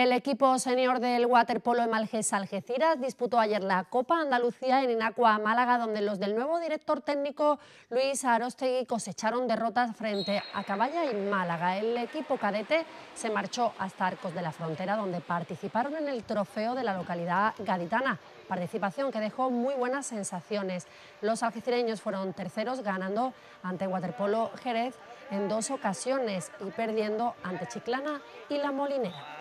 El equipo senior del waterpolo Emalges Algeciras disputó ayer la Copa Andalucía en Inacua, Málaga, donde los del nuevo director técnico Luis Arostegui cosecharon derrotas frente a Caballa y Málaga. El equipo cadete se marchó hasta Arcos de la Frontera, donde participaron en el trofeo de la localidad gaditana participación que dejó muy buenas sensaciones. Los algecireños fueron terceros ganando ante Waterpolo Jerez en dos ocasiones y perdiendo ante Chiclana y La Molinera.